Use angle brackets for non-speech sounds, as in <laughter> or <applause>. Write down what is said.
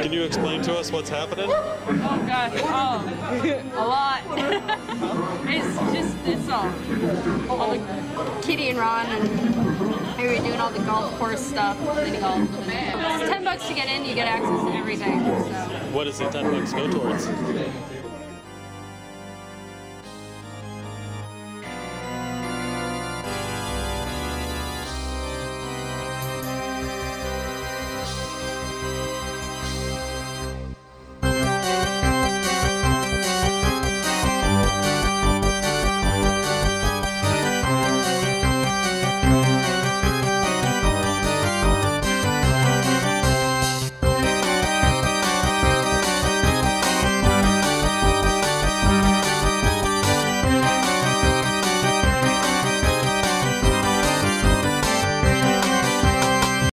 Can you explain to us what's happening? Oh gosh, oh, a lot. <laughs> it's just, it's all, all the Kitty and Ron and we were doing all the golf course stuff. It's ten bucks to get in, you get access to everything. So What does the 10 bucks go towards?